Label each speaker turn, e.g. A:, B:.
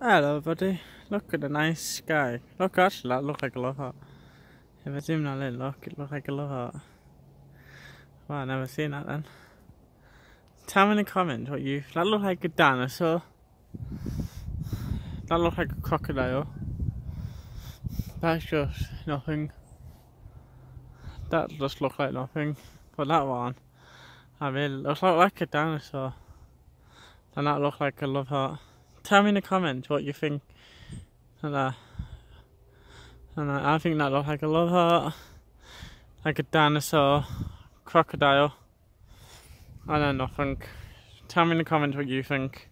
A: Hello, buddy. Look at the nice sky. Look, actually, that looked like a love heart. If I zoom that in, look, it looked like a love heart. Wow, i never seen that then. Tell me in the comments what you... That looked like a dinosaur. That looked like a crocodile. That's just nothing. That just looked like nothing. But that one, I mean, looks like, like a dinosaur. And that looked like a love heart. Tell me in the comments what you think. And, uh, and uh, I think that looked like a love heart. Like a dinosaur. Crocodile. I don't know nothing. Tell me in the comments what you think.